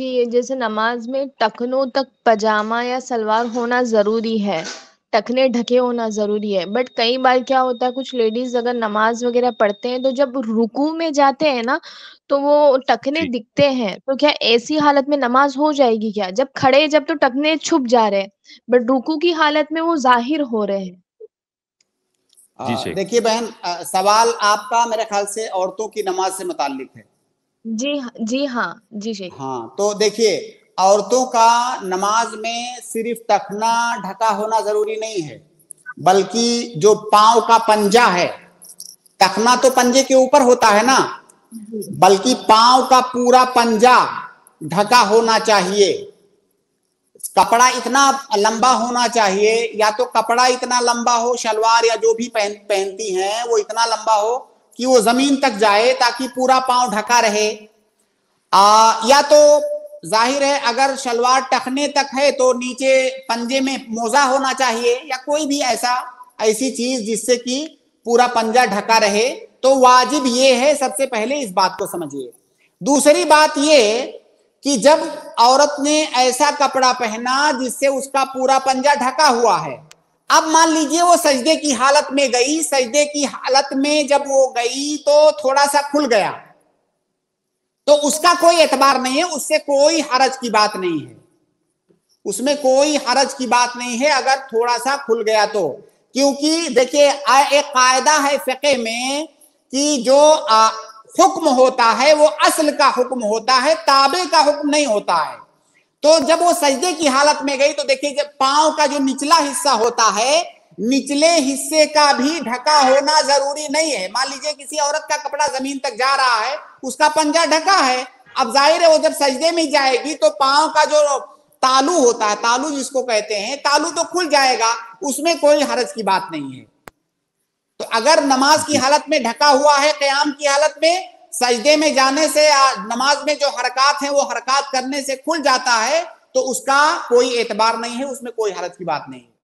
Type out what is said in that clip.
कि जैसे नमाज़ में टखनों तक पजामा या सलवार होना ज़रूरी है टखने ढके होना ज़रूरी है। बट कई बार क्या होता है कुछ लेडीज़ अगर नमाज़ वगैरह पढ़ते हैं तो जब रुकू में जाते हैं ना तो वो टखने दिखते हैं। तो क्या ऐसी हालत में नमाज़ हो जाएगी क्या? जब खड़े जब तो टखने छुप जा रहे हैं बट रुकू की हालत में वो ज़ाहिर हो रहे हैं। जी देखिए बहन सवाल आपका मेरे ख्याल से औरतों की नमाज़ से मुतालिक है। जी जी हाँ जी शेख हाँ तो देखिए, औरतों का नमाज़ में सिर्फ़ टखना ढका होना ज़रूरी नहीं है, बल्कि जो पाँव का पंजा है टखना तो पंजे के ऊपर होता है ना, बल्कि पाँव का पूरा पंजा ढका होना चाहिए, कपड़ा इतना लंबा होना चाहिए, या तो कपड़ा इतना लंबा हो, शलवार या जो भी पहन, पहनती हैं, वो इतना लंबा हो कि वो ज़मीन तक जाए ताकि पूरा पाँव ढका रहे। आ, या तो ज़ाहिर है अगर शलवार टखने तक है तो नीचे पंजे में मोजा होना चाहिए या कोई भी ऐसा ऐसी चीज़ जिससे कि पूरा पंजा ढका रहे। तो वाजिब ये है सबसे पहले इस बात को समझिए। दूसरी बात ये कि जब औरत ने ऐसा कपड़ा पहना जिससे उसका पूरा पंजा ढका हुआ है अब मान लीजिए वो सजदे की हालत में गई, सजदे की हालत में जब वो गई तो थोड़ा सा खुल गया। तो उसका कोई एतबार नहीं है, उससे कोई हरज की बात नहीं है। उसमें कोई हरज की बात नहीं है, अगर थोड़ा सा खुल गया तो। क्योंकि देखिए एक कायदा है फ़िक़े में कि जो हुक्म होता है, वो असल का हुक्म होता है, ताबे का हुक्म नहीं होता है। तो जब वो सजदे की हालत में गई तो देखिए जब पाँव का जो निचला हिस्सा होता है निचले हिस्से का भी ढका होना ज़रूरी नहीं है। मान लीजिए किसी औरत का कपड़ा ज़मीन तक जा रहा है उसका पंजा ढका है। अब ज़ाहिर है वो जब सजदे में जाएगी तो पाँव का जो तालू होता है तालू जिसको कहते हैं तालू तो खुल जाएगा उसमें कोई हरज की बात नहीं है। तो अगर नमाज़ की हालत में ढका हुआ है क्याम की हालत में सजदे में जाने से नमाज़ में जो हरकत है, वो हरकत करने से खुल जाता है तो उसका कोई एतबार नहीं है, उसमें कोई हरत की बात नहीं